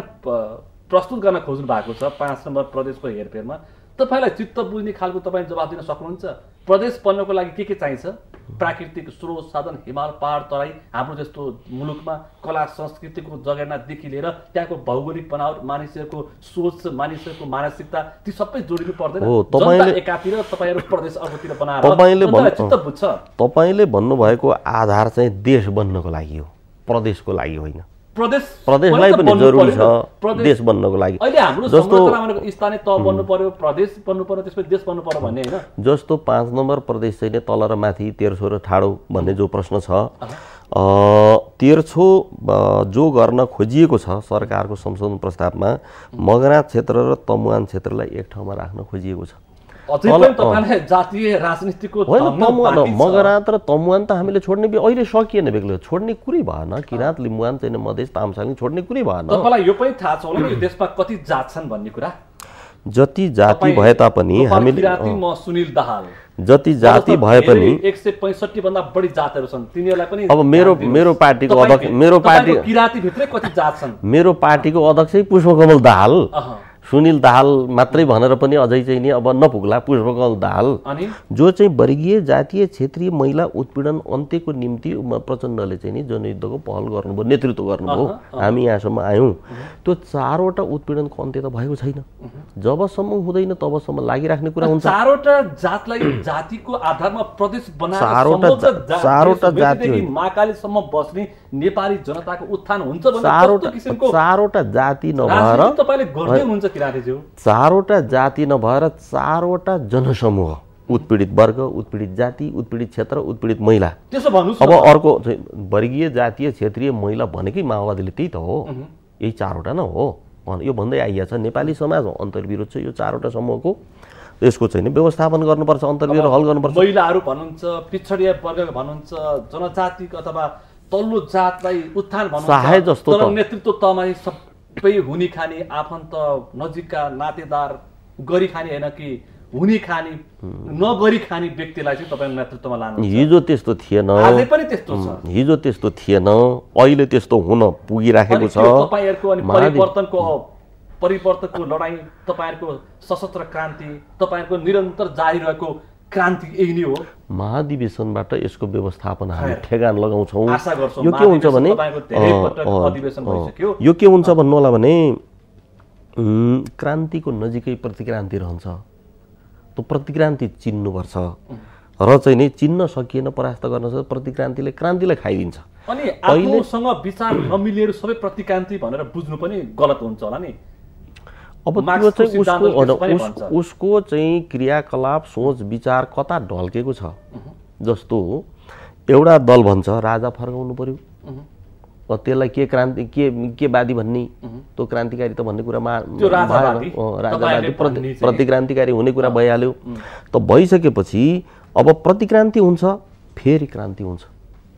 प्रस्तुत गर्न खोज्नु भएको छ पाँच नम्बर प्रदेशको हेरफेरमा। तपाईँलाई चित्त बुझ्ने खालको तपाईँ जवाब दिन सक्नुहुन्छ। प्रदेश बन्नको लागि के के चाहिन्छ? प्राकृतिक स्रोत साधन हिमाल पहाड तराई हाम्रो जस्तो मुलुकमा कला संस्कृतिको जगेर्नादेखि लिएर त्यहाँको भौगोलिक बनावट मानिसहरूको सोच मानिसहरूको मानसिकता ती सबै जोडिनु पर्दैन। एकातिर तपाईँहरू प्रदेश अर्कोतिर बनाएर चित्त बुझ्छ। तपाईँले भन्नुभएको आधार चाहिँ देश बन्नको लागि हो प्रदेशको लागि होइन। प्रदेशलाई पनि जरुरी छ देश बन्नको लागि। अहिले हाम्रो जस्तो स्थानीय तह बन्नु पर्यो प्रदेश बन्नु पर्यो त्यसपछि देश बन्नु पर्यो भन्ने होइन? जस्तो पाँच नम्बर प्रदेश चाहिँ तल र माथि तेर्सो र ठाडो भन्ने जो प्रश्न छ तेर्छो जो गर्न खोजिएको छ सरकारको संशोधन प्रस्तावमा मगराज क्षेत्र र तमुवान क्षेत्रलाई एक ठाउँमा राख्न खोजिएको छ। जातीय राजनीतिको होइन मगरात र तमुवान त हामीले छोड्ने अहिले सकिएन बेग्लै। छोड्ने कुरै भएन। किराँत लिम्बुवान चाहिँ मधेस तामसाङ छोड्ने कुरै भएन। तपाईँलाई यो पनि थाहा छ होला देशमा कति जात छन् भन्ने कुरा? जति जाति भए तापनि हामीले म सुनिल दाहाल। जति जाति भए पनि एक सय पैँसठी भन्दा बढी जातहरू छन्। तिनीहरूलाई पनि अब मेरो मेरो पार्टीको अध्यक्ष मेरो पार्टी किराँती भित्रै कति जात छन्? मेरो पार्टीको अध्यक्ष पुष्पकमल दाहाल। सुनिल दाहाल मात्रै भनेर पनि अझै चाहिँ नि अब नपुग्ला पुष्पकमल दाहाल। जो चाहिँ वर्गीय जातीय क्षेत्रीय महिला उत्पीडन अन्त्यको निम्ति प्रचण्डले चाहिँ नि जनयुद्धको पहल गर्नुभयो नेतृत्व गर्नुभयो। हामी यहाँसम्म आयौँ। त्यो चारवटा उत्पीडनको अन्त्य त भएको छैन। जबसम्म हुँदैन तबसम्म लागिराख्ने कुरा हुन्छ। चारवटा जातलाई जातिको आधारमा प्रदेश चारवटा चारवटा जाति महाकालीसम्म बस्ने नेपाली जनताको उत्थान हुन्छ चारवटा जाति नभएर चारवटा जाति नभएर चारवटा जनसमूह उत्पीडित वर्ग उत्पीडित जाति उत्पीडित क्षेत्र उत्पीडित महिला। अब अर्को वर्गीय जातीय क्षेत्रीय महिला भनेकै माओवादीले त्यही त हो। यही चारवटा न हो। यो भन्दै आइएको छ नेपाली समाज अन्तर्विरोध छ यो चारवटा समूहको। यसको चाहिँ व्यवस्थापन गर्नुपर्छ अन्तर्विरोध हल गर्नुपर्छ। महिलाहरू भन्नुहुन्छ पिछडिया वर्ग भन्नुहुन्छ जनजाति अथवा तल्लो जातलाई उत्थान भन्नु जस्तो नेतृत्व तमा सबै हुने खाने आफन्त नजिकका नातेदार गरी खाने होइन कि हुने खाने नगरी खाने व्यक्तिलाई चाहिँ तपाईँ नेतृत्वमा लानु हिजो त्यस्तो थिएन। पनि त्यस्तो छ। हिजो त्यस्तो थिएन। अहिले त्यस्तो हुन पुगिराखेको छ। तपाईँहरूको अनि परिवर्तनको परिवर्तनको लडाइँ तपाईँहरूको सशस्त्र क्रान्ति तपाईँहरूको निरन्तर जारी रहेको क्रान्ति यही नै हो। महाधिवेशनबाट यसको व्यवस्थापन हामी ठेगान लगाउँछौँ। यो के हुन्छ भने यो के हुन्छ भन्नु होला भने क्रान्तिको नजिकै प्रतिक्रान्ति रहन्छ। त्यो प्रतिक्रान्ति चिन्नुपर्छ। र चाहिँ नि चिन्न सकिएन परास्त गर्न सक्छ प्रतिक्रान्तिले क्रान्तिलाई खाइदिन्छ। अनि अहिलेसँग विचार नमिलेर सबै प्रतिक्रान्ति भनेर बुझ्नु पनि गलत हुन्छ होला नि। अब त्यो चाहिँ उसको उसको चाहिँ क्रियाकलाप सोच विचार कता ढल्केको छ? जस्तो एउटा दल भन्छ राजा फर्काउनु पर्यो। त्यसलाई के क्रान्ति के के वादी भन्ने? त्यो क्रान्तिकारी त भन्ने कुरामा राजावादी प्रतिक्रान्तिकारी हुने कुरा भइहाल्यो। त भइसकेपछि अब प्रतिक्रान्ति हुन्छ फेरि क्रान्ति हुन्छ।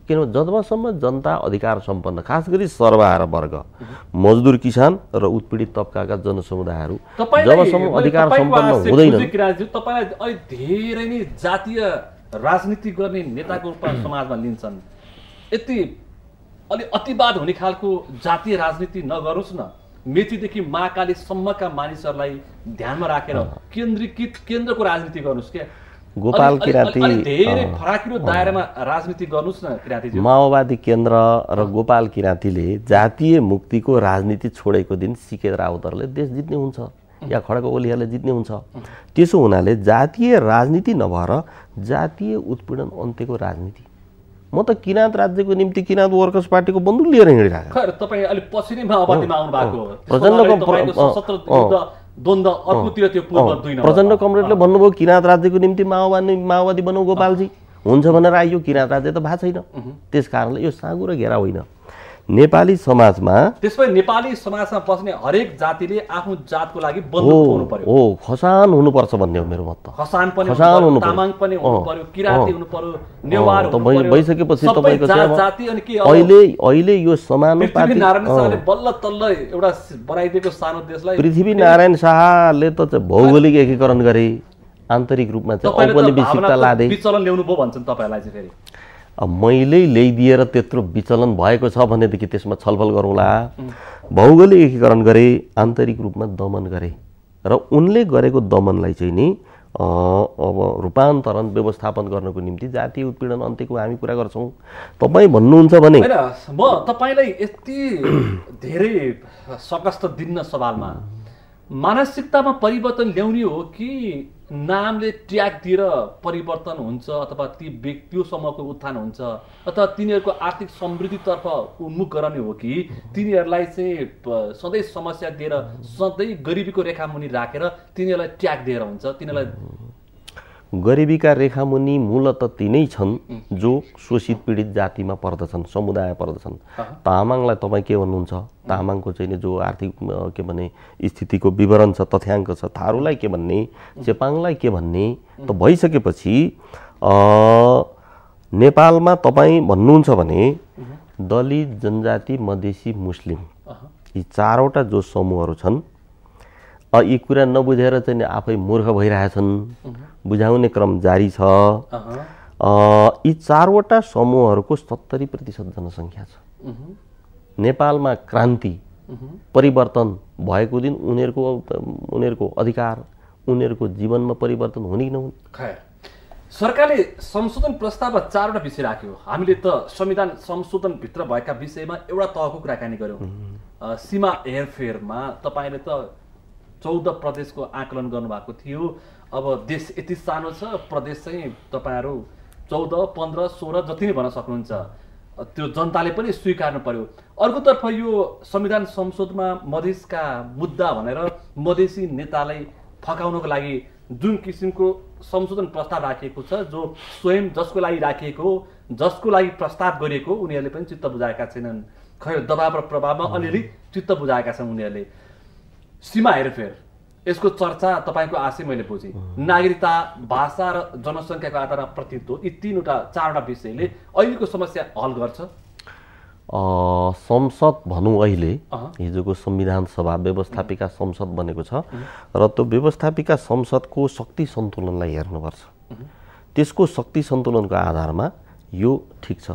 किनभने जबसम्म जनता अधिकार सम्पन्न खास गरी सर्वहारा वर्ग मजदुर किसान र उत्पीडित तबकाका जनसमुदायहरू जबसम्म अधिकार सम्पन्न हुँदैन तपाईँलाई धेरै नै जातीय राजनीति गर्ने नेताको रूपमा समाजमा लिन्छन्। यति अलि अतिवाद हुने खालको जातीय राजनीति नगरोस् न। मेचीदेखि महाकालीसम्मका मानिसहरूलाई ध्यानमा राखेर केन्द्रीकृत केन्द्रको राजनीति गर्नुहोस् क्या। गोपाल किराँती राजनीति गर्नुहोस् न माओवादी केन्द्र र गोपाल किराँतीले जातीय मुक्तिको राजनीति छोडेको दिन सिके राउतरले देश जित्ने हुन्छ या खड्ग ओलीहरूले जित्ने हुन्छ। त्यसो हुनाले जातीय राजनीति नभएर जातीय उत्पीडन अन्त्यको राजनीति। म त किराँत राज्यको निम्ति किराँत वर्कर्स पार्टीको बन्दुक लिएर हिँडिरहेको प्रचण्ड कमरेडले भन्नुभयो किराँत राज्यको निम्ति माओवादी माओवादी बनाऊ गोपालजी। हुन्छ भनेर आइयो किराँत राज्य त भएको छैन। त्यस कारणले यो साँगु र घेरा होइन। नेपाली समाजमा त्यसपछि नेपाली समाजमा बस्ने हरेक जातिले आफ्नो जातको लागि हो खसान हुनुपर्छ भन्ने हो मेरो मत। खसान पनि खसान हुनु तामाङ पनि हुनु पर्यो किराँती हुनु पर्यो नेवार भइसकेपछि तपाईँको अहिले अहिले यो समानुपातिक बल्ल तल्ल एउटा बनाइदिएको सानो देशलाई पृथ्वी नारायण शाहले त भौगोलिक एकीकरण गरे आन्तरिक रूपमा चाहिँ औपनिवेशिकता लादे। विचलन ल्याउनु भयो भन्छन् तपाईँलाई चाहिँ फेरि। मैले ल्याइदिएर त्यत्रो विचलन भएको छ भनेदेखि त्यसमा छलफल गरौँला। भौगोलिक एकीकरण गरे आन्तरिक रूपमा दमन गरे। र उनले गरेको दमनलाई चाहिँ नि अब रूपान्तरण व्यवस्थापन गर्नको निम्ति जातीय उत्पीडन अन्त्यको हामी कुरा गर्छौँ। तपाईँ भन्नुहुन्छ भने म तपाईँलाई यति *clears throat* धेरै सकस्त दिन्न सवालमा। मानसिकतामा परिवर्तन ल्याउने हो कि नामले ट्याग दिएर परिवर्तन हुन्छ अथवा ती त्यो समूहको उत्थान हुन्छ अथवा तिनीहरूको आर्थिक समृद्धितर्फ उन्मुख गराउने हो कि तिनीहरूलाई चाहिँ सधैँ समस्या दिएर सधैँ गरिबीको रेखामुनि राखेर तिनीहरूलाई ट्याग दिएर हुन्छ तिनीहरूलाई गरिबीका रेखामुनि मूलत तिनै छन् जो शोषित पीडित जातिमा पर्दछन् समुदाय पर्दछन्। तामाङलाई तपाईँ के भन्नुहुन्छ? तामाङको चाहिँ जो आर्थिक के भने स्थितिको विवरण छ तथ्याङ्क छ थारूलाई के भन्ने चेपाङलाई के भन्ने त भइसकेपछि नेपालमा तपाईँ भन्नुहुन्छ भने दलित जनजाति मधेसी मुस्लिम यी चारवटा जो समूहहरू छन् यी कुरा नबुझेर चाहिँ आफै मूर्ख भइरहेछन्। बुझाउने क्रम जारी छ। यी चारवटा समूहहरूको सत्तरी प्रतिशत जनसङ्ख्या छ। नेपालमा क्रान्ति परिवर्तन भएको दिन उनीहरूको उनीहरूको अधिकार उनीहरूको जीवनमा परिवर्तन हुने कि नहुने? सरकारले संशोधन प्रस्तावमा चारवटा विषय राख्यो। हामीले त संविधान संशोधनभित्र भएका विषयमा एउटा तहको कुराकानी गऱ्यौँ सीमा हेरफेरमा तपाईँले त चौध प्रदेशको आकलन गर्नुभएको थियो। अब देश यति सानो छ प्रदेश चाहिँ तपाईँहरू चौध पन्ध्र सोह्र जति नै भन्न सक्नुहुन्छ। त्यो जनताले पनि स्वीकार्नु पर्यो। अर्कोतर्फ यो संविधान संसदमा मधेसका मुद्दा भनेर मधेसी नेतालाई फकाउनको लागि जुन किसिमको संशोधन प्रस्ताव राखिएको छ जो स्वयं जसको लागि राखिएको जसको लागि प्रस्ताव गरिएको उनीहरूले पनि चित्त बुझाएका छैनन्। खै दबाव र प्रभावमा अलिअलि चित्त बुझाएका छन् उनीहरूले। सीमा हेरफेर। यसको चर्चा तपाईँको आशय मैले बुझेँ। नागरिकता भाषा र जनसङ्ख्याको आधारमा प्रतिनिधित्व यी तिनवटा चारवटा विषयले अहिलेको समस्या हल गर्छ? संसद भनौँ अहिले हिजोको संविधान सभा व्यवस्थापिका संसद बनेको छ। र त्यो व्यवस्थापिका संसदको शक्ति सन्तुलनलाई हेर्नुपर्छ। त्यसको शक्ति सन्तुलनको आधारमा यो ठिक छ।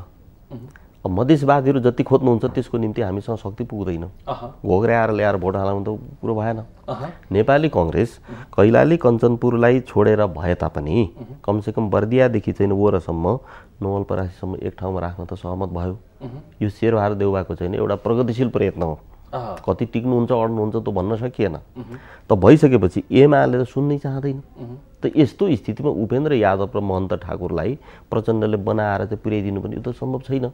मधेसवादीहरू जति खोज्नुहुन्छ त्यसको निम्ति हामीसँग शक्ति पुग्दैन। घोग्राएर ल्याएर भोट हालाउनु त कुरो भएन। नेपाली कङ्ग्रेस कैलाली कञ्चनपुरलाई छोडेर भए तापनि कमसेकम बर्दियादेखि चाहिँ वरसम्म नवलपरासीसम्म एक ठाउँमा राख्न त सहमत भयो। यो शेरबहादुर देउबाको चाहिँ एउटा प्रगतिशील प्रयत्न हो। कति टिक्नुहुन्छ अड्नुहुन्छ त भन्न सकिएन। त भइसकेपछि एमाले त सुन्नै चाहँदैन। त यस्तो स्थितिमा उपेन्द्र यादव र महन्त ठाकुरलाई प्रचण्डले बनाएर चाहिँ पुर्याइदिनु पनि यो त सम्भव छैन।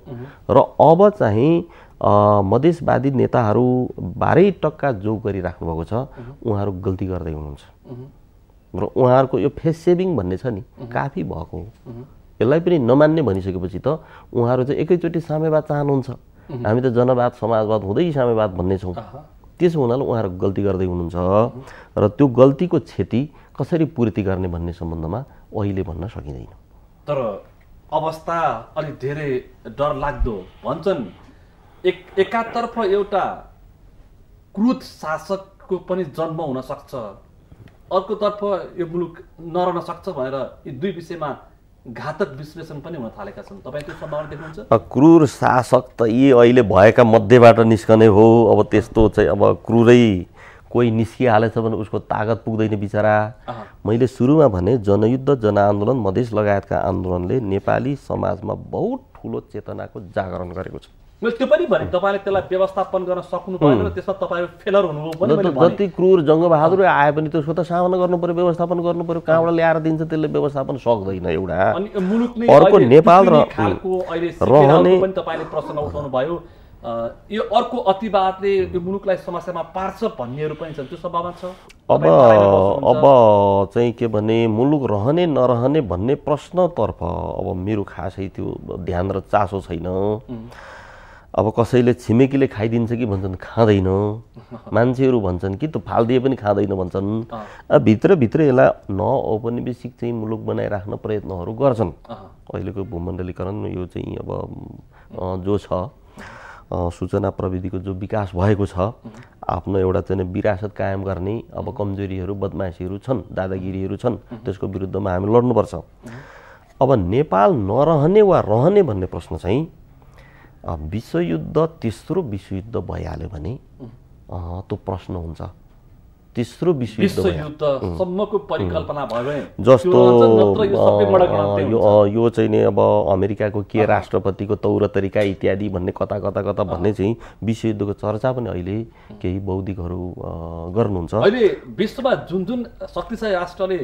र अब चाहिँ मधेसवादी नेताहरू बाह्रै टक्का जो गरिराख्नु भएको छ उहाँहरू गल्ती गर्दै हुनुहुन्छ। र उहाँहरूको यो फेस सेभिङ भन्ने छ नि काफी भएको हो। यसलाई पनि नमान्ने भनिसकेपछि त उहाँहरू चाहिँ एकैचोटि साम्यवाद चाहनुहुन्छ। हामी त जनवाद समाजवाद हुँदै साम्यवाद भन्ने छौँ। त्यसो हुनाले उहाँहरू गल्ती गर्दै हुनुहुन्छ। र त्यो गल्तीको क्षति कसरी पूर्ति गर्ने भन्ने सम्बन्धमा अहिले भन्न सकिँदैन। तर अवस्था अलिक धेरै डर लाग्दो भन्छन्। एक एकातर्फ एउटा क्रुत शासकको पनि जन्म हुन सक्छ। अर्कोतर्फ यो मुलुक नरहन सक्छ भनेर यी दुई विषयमा घातक विश्लेषण पनि हुन थालेका छन्। तपाईँ त्यो सम्भावना देख्नुहुन्छ? क्रूर शासक त यी अहिले भएका मध्येबाट निस्कने हो। अब त्यस्तो चाहिँ अब क्रुरै कोही निस्किहालेछ भने उसको तागत पुग्दैन बिचरा। मैले सुरुमा भने जनयुद्ध जनआन्दोलन मधेस लगायतका आन्दोलनले नेपाली समाजमा बहुत ठुलो चेतनाको जागरण गरेको छ। मैले त्यो पनि भने तपाईँले त्यसलाई व्यवस्थापन गर्न सक्नु भएन त्यसमा तपाईँ फेलर हुनुभयो पनि जति क्रूर जङ्गबहादुर आए पनि त्यसको त सामना गर्नु पर्यो व्यवस्थापन गर्नु पर्यो कहाँबाट ल्याएर दिन्छ त्यसले व्यवस्थापन सक्दैन एउटा। अर्को नेपाल र रहने तपाईँले प्रश्न उठाउनु भयो यो अर्को अतिवादले यो मुलुकलाई समस्यामा पार्छ भन्नेहरू पनि छन् त्यो सम्भावना छ? अब अब चाहिँ के भने मुलुक रहने नरहने भन्ने प्रश्नतर्फ अब मेरो खासै त्यो ध्यान र चासो छैन। अब कसैले छिमेकीले खाइदिन्छ कि भन्छन् खाँदैन। *laughs* मान्छेहरू भन्छन् कि त्यो फालिदिए पनि खाँदैन भन्छन्। भित्रभित्र यसलाई नऔपनिवेशिक चाहिँ मुलुक बनाइराख्न प्रयत्नहरू गर्छन्। अहिलेको भूमण्डलीकरण यो चाहिँ अब जो छ सूचना प्रविधिको जो विकास भएको छ आफ्नो एउटा चाहिँ विरासत कायम गर्ने अब कमजोरीहरू बदमासीहरू छन् दादागिरीहरू छन् त्यसको विरुद्धमा हामी लड्नुपर्छ। अब नेपाल नरहने वा रहने भन्ने प्रश्न चाहिँ विश्वयुद्ध तेस्रो विश्वयुद्ध भइहाल्यो भने त्यो प्रश्न हुन्छ। तेस्रो विश्वयुद्धसम्मको परिकल्पना भयो जस्तो यो यो चाहिँ नि अब अमेरिकाको के राष्ट्रपतिको तौर तरिका इत्यादि भन्ने कता कता कता भन्ने चाहिँ विश्वयुद्धको चर्चा पनि अहिले केही बौद्धिकहरू गर्नुहुन्छ। अहिले विश्वमा जुन जुन शक्तिशाली राष्ट्रले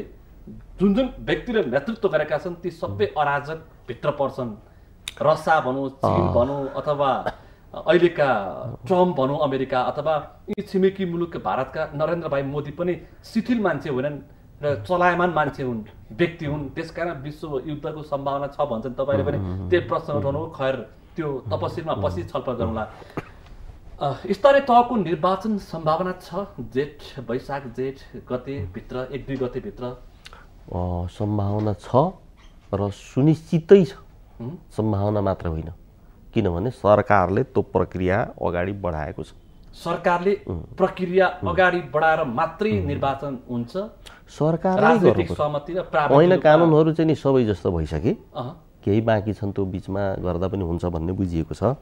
जुन जुन व्यक्तिले नेतृत्व गरेका छन् ती सबै अराजक भित्र पर्छन्। रसा भनौँ चिन भनौँ अथवा अहिलेका ट्रम्प भनौँ अमेरिका अथवा यी छिमेकी मुलुक भारतका नरेन्द्र भाइ मोदी पनि शिथिल मान्छे होइनन् र चलायमान मान्छे हुन् व्यक्ति हुन्। त्यसकारण विश्व युद्धको सम्भावना छ भन्छन् तपाईँले पनि। त्यही प्रश्न उठाउनु खैर त्यो तपसिलमा पछि छलफल गरौँला। स्थानीय तहको निर्वाचन सम्भावना छ। जेठ वैशाख जेठ गतेभित्र एक दुई गतेभित्र सम्भावना छ र सुनिश्चितै छ। सम्भावना मात्र होइन। किनभने सरकारले त्यो प्रक्रिया अगाडि बढाएको छ। सरकारले प्रक्रिया अगाडि बढाएर मात्रै निर्वाचन हुन्छ। सरकार होइन कानुनहरू चाहिँ नि सबै जस्तो भइसके। केही बाँकी छन् त्यो बिचमा गर्दा पनि हुन्छ भन्ने बुझिएको छ।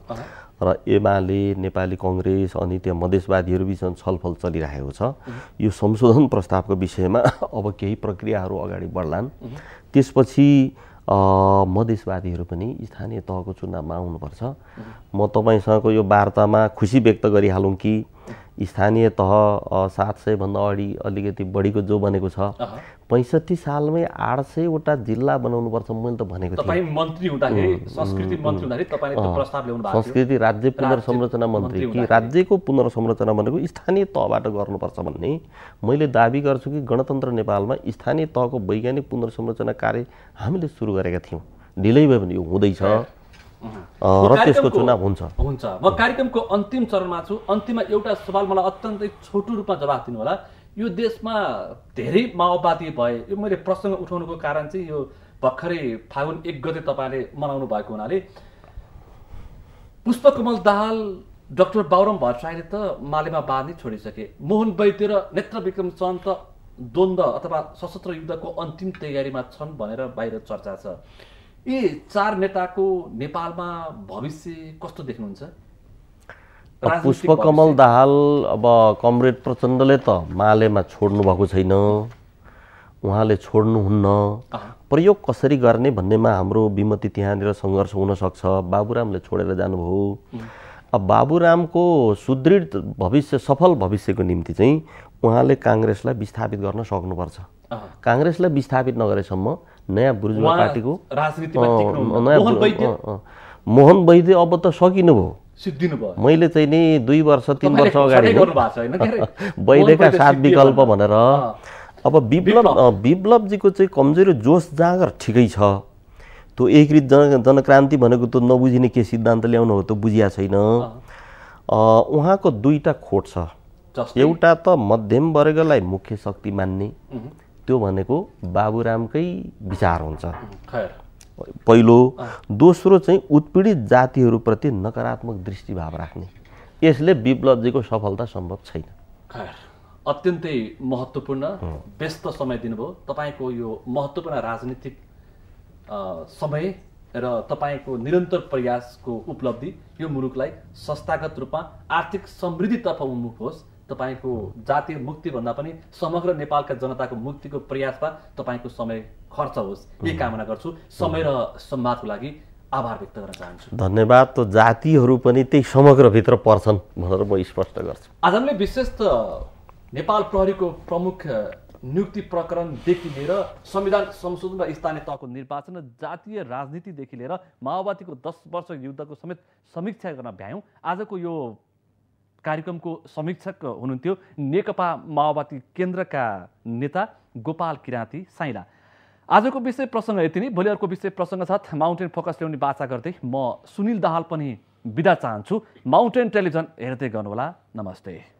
र एमाले नेपाली कङ्ग्रेस अनि त्यहाँ मधेसवादीहरू बिचमा छलफल चलिरहेको छ। यो संशोधन प्रस्तावको विषयमा *laughs* अब केही प्रक्रियाहरू अगाडि बढ्लान्। त्यसपछि मधेसवादीहरू पनि स्थानीय तहको चुनावमा आउनुपर्छ। म तपाईँसँगको यो वार्तामा खुसी व्यक्त गरिहालौँ कि स्थानीय तह सात सयभन्दा अढी अलिकति बढीको जो बनेको छ पैँसठी सालमै आठ सयवटा जिल्ला बनाउनुपर्छ मैले त भनेको थिएँ। संस्कृति राज्य पुनर्संरचना मन्त्री कि राज्यको पुनर्संरचना भनेको स्थानीय तहबाट गर्नुपर्छ भन्ने मैले दावी गर्छु कि गणतन्त्र नेपालमा स्थानीय तहको वैज्ञानिक पुनर्संरचना कार्य हामीले सुरु गरेका थियौँ। ढिलै भयो भने यो हुँदैछ। र त्यसको चुनाव हुन्छ। हुन्छ। म कार्यक्रमको अन्तिम चरणमा छु। अन्तिममा एउटा सवाल मलाई अत्यन्तै छोटो रूपमा जवाफ दिनु होला यो देशमा धेरै माओवादी भए यो मैले प्रसङ्ग उठाउनुको कारण चाहिँ यो भर्खरै फागुन एक गते तपाईँले मनाउनु भएको हुनाले। पुष्पकमल दाहाल डाक्टर बाबुराम भट्टराईले त मालेमा बाँध्नै छोडिसके। मोहन वैद्य र नेत्र विक्रम चन्द त द्वन्द्व अथवा सशस्त्र युद्धको अन्तिम तयारीमा छन् भनेर बाहिर चर्चा छ। यी चार नेताको नेपालमा भविष्य कस्तो देख्नुहुन्छ? पुष्पकमल दाहाल अब कमरेड प्रचण्डले त मालेमा छोड्नु भएको छैन। उहाँले छोड्नुहुन्न। प्रयोग कसरी गर्ने भन्नेमा हाम्रो विमति त्यहाँनिर सङ्घर्ष हुनसक्छ। बाबुरामले छोडेर जानुभयो। अब बाबुरामको सुदृढ भविष्य सफल भविष्यको निम्ति चाहिँ उहाँले काङ्ग्रेसलाई विस्थापित गर्न सक्नुपर्छ। काङ्ग्रेसलाई विस्थापित नगरेसम्म नयाँ बुर्जुवा पार्टीको। नयाँ मोहन वैद्य। अब त सकिनु भयो मैले चाहिँ नि दुई वर्ष तिन वर्ष अगाडि *laughs* वैद्यका सात विकल्प भनेर। अब विप्लव विप्लवजीको चाहिँ कमजोरी जोस जाँगर ठिकै छ। त्यो एकीकृत जन जनक्रान्ति भनेको त नबुझिने के सिद्धान्त ल्याउनु हो त बुझिया छैन। उहाँको दुईवटा खोट छ। एउटा त मध्यम वर्गलाई मुख्य शक्ति मान्ने। त्यो भनेको बाबुरामकै विचार हुन्छ। पहिलो दोस्रो चाहिँ उत्पीडित जातिहरूप्रति नकारात्मक दृष्टिभाव राख्ने। यसले विप्लवजीको सफलता सम्भव छैन। अत्यन्तै महत्त्वपूर्ण व्यस्त समय दिनुभयो। तपाईँको यो महत्त्वपूर्ण राजनीतिक समय र तपाईँको निरन्तर प्रयासको उपलब्धि यो मुलुकलाई संस्थागत रूपमा आर्थिक समृद्धितर्फ उन्मुख होस्। तपाईँको जातीय मुक्तिभन्दा पनि समग्र नेपालका जनताको मुक्तिको प्रयासमा तपाईँको समय खर्च होस्। यही कामना गर्छु। समय र सम्वादको लागि आभार व्यक्त गर्न चाहन्छु। धन्यवाद। त जातिहरू पनि त्यही समग्रभित्र पर्छन् भनेर म स्पष्ट गर्छु। आज हामीले विशेष त नेपाल प्रहरीको प्रमुख नियुक्ति प्रकरणदेखि लिएर संविधान संशोधन र स्थानीय तहको निर्वाचन र जातीय राजनीतिदेखि लिएर माओवादीको दस वर्ष युद्धको समेत समीक्षा गर्न भ्यायौँ। आजको यो कार्यक्रमको समीक्षक हुनुहुन्थ्यो। नेकपा माओवादी केन्द्रका नेता गोपाल किराँती साइला आजको विषय प्रसङ्ग यति नै। भोलि अर्को विषय प्रसङ्ग साथ माउन्टेन फोकस ल्याउने बाचा गर्दै म सुनिल दाहाल पनि बिदा चाहन्छु। माउन्टेन टेलिभिजन हेर्दै गर्नुहोला। नमस्ते।